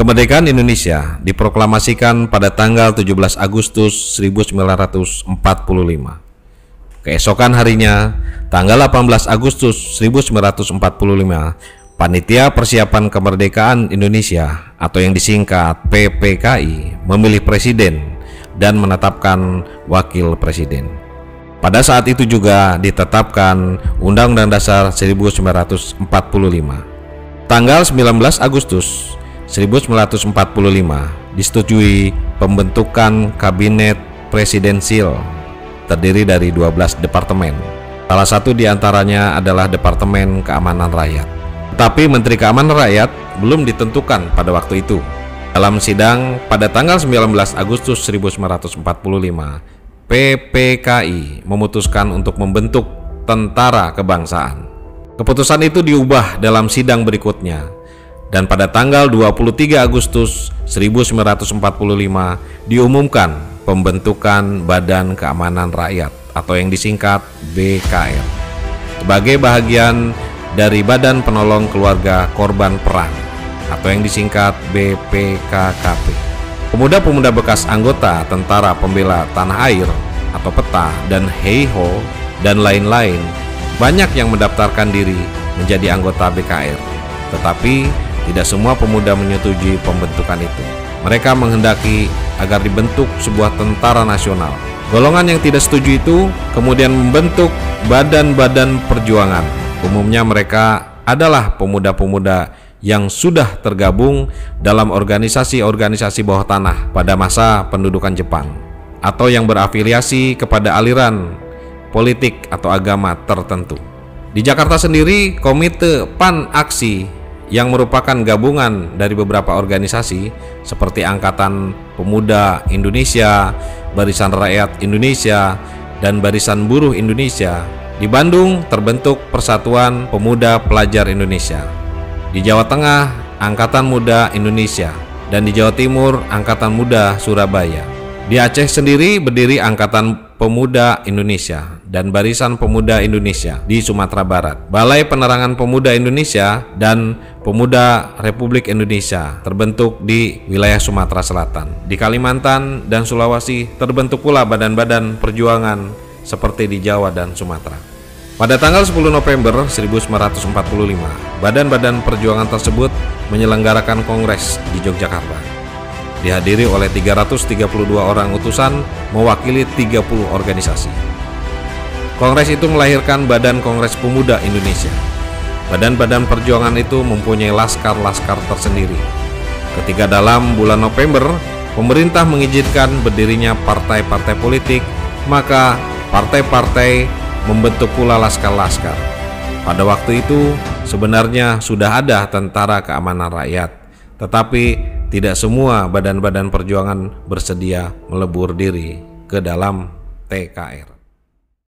Kemerdekaan Indonesia diproklamasikan pada tanggal 17 Agustus 1945. Keesokan harinya, tanggal 18 Agustus 1945, Panitia Persiapan Kemerdekaan Indonesia atau yang disingkat PPKI memilih presiden dan menetapkan wakil presiden. Pada saat itu juga ditetapkan Undang-Undang Dasar 1945. Tanggal 19 Agustus 1945 disetujui pembentukan kabinet presidensil terdiri dari 12 departemen. Salah satu di antaranya adalah Departemen Keamanan Rakyat. Tapi Menteri Keamanan Rakyat belum ditentukan pada waktu itu. Dalam sidang pada tanggal 19 Agustus 1945, PPKI memutuskan untuk membentuk tentara kebangsaan. Keputusan itu diubah dalam sidang berikutnya dan pada tanggal 23 Agustus 1945 diumumkan pembentukan Badan Keamanan Rakyat atau yang disingkat BKR sebagai bagian dari Badan Penolong Keluarga Korban Perang atau yang disingkat BPKKP. Pemuda-pemuda bekas anggota Tentara Pembela Tanah Air atau PETA dan HEIHO dan lain-lain banyak yang mendaftarkan diri menjadi anggota BKR. Tetapi tidak semua pemuda menyetujui pembentukan itu. Mereka menghendaki agar dibentuk sebuah tentara nasional. Golongan yang tidak setuju itu kemudian membentuk badan-badan perjuangan. Umumnya mereka adalah pemuda-pemuda yang sudah tergabung dalam organisasi-organisasi bawah tanah pada masa pendudukan Jepang atau yang berafiliasi kepada aliran politik atau agama tertentu. Di Jakarta sendiri, Komite Pan Aksi yang merupakan gabungan dari beberapa organisasi seperti Angkatan Pemuda Indonesia, Barisan Rakyat Indonesia, dan Barisan Buruh Indonesia. Di Bandung terbentuk Persatuan Pemuda Pelajar Indonesia. Di Jawa Tengah, Angkatan Muda Indonesia, dan di Jawa Timur, Angkatan Muda Surabaya. Di Aceh sendiri berdiri Angkatan Pemuda Indonesia dan Barisan Pemuda Indonesia di Sumatera Barat. Balai Penerangan Pemuda Indonesia dan Pemuda Republik Indonesia terbentuk di wilayah Sumatera Selatan. Di Kalimantan dan Sulawesi terbentuk pula badan-badan perjuangan seperti di Jawa dan Sumatera. Pada tanggal 10 November 1945, badan-badan perjuangan tersebut menyelenggarakan kongres di Yogyakarta dihadiri oleh 332 orang utusan mewakili 30 organisasi. Kongres itu melahirkan Badan Kongres Pemuda Indonesia. Badan-badan perjuangan itu mempunyai laskar-laskar tersendiri. Ketika dalam bulan November, pemerintah mengizinkan berdirinya partai-partai politik, maka partai-partai membentuk pula laskar-laskar. Pada waktu itu, sebenarnya sudah ada tentara keamanan rakyat, tetapi tidak semua badan-badan perjuangan bersedia melebur diri ke dalam TKR.